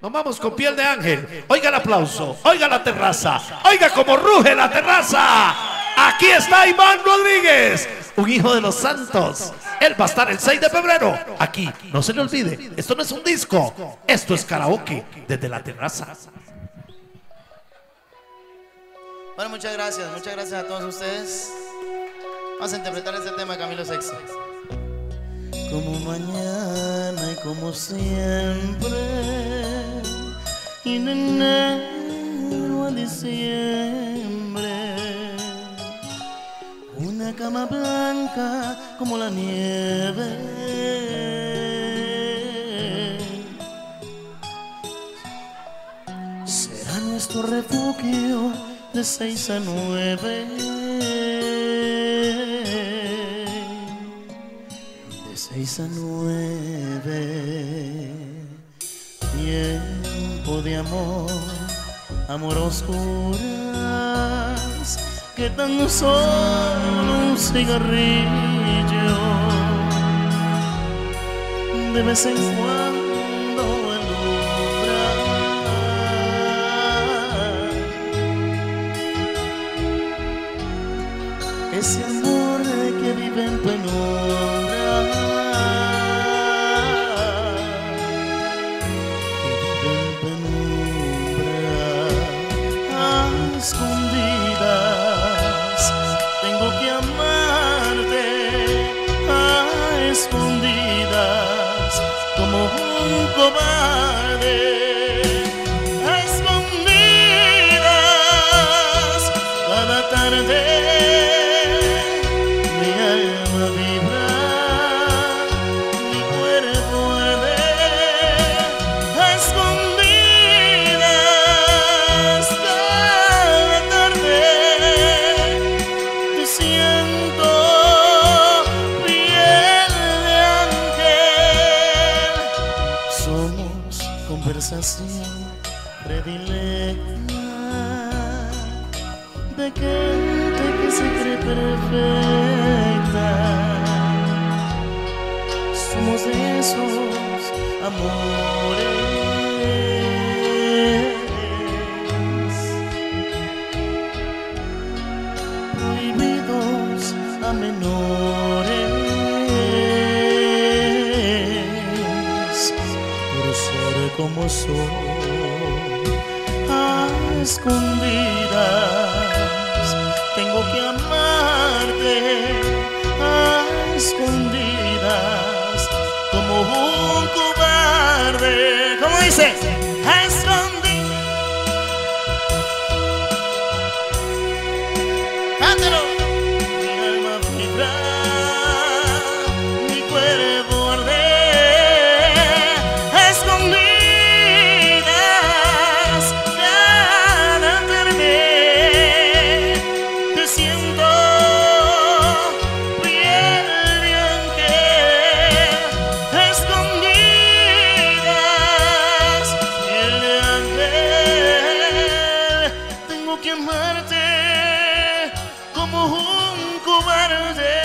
Nos vamos con piel de ángel. Oiga el aplauso. Oiga la terraza. Oiga cómo ruge la terraza. Aquí está Iván Rodríguez, un hijo de los santos. Él va a estar el 6 de febrero. Aquí, no se le olvide, esto no es un disco, esto es karaoke desde la terraza. Bueno, muchas gracias, muchas gracias a todos ustedes. Vamos a interpretar este tema de Camilo Sexto. Como mañana y como siempre, y de enero a diciembre, una cama blanca como la nieve. Será nuestro refugio de seis a nueve. De seis a nueve. De amor, amor oscuras, que tan solo un cigarrillo de vez en cuando alumbra. ese amor que vive en penumbra, tengo que amarte, a escondidas, como un cobarde. Conversación predilecta de gente que se cree perfecta. Somos esos amores prohibidos a menores como soy a escondidas. Tengo que amarte a escondidas como un cobarde. ¿Cómo dice? A que amarte como un cobarde.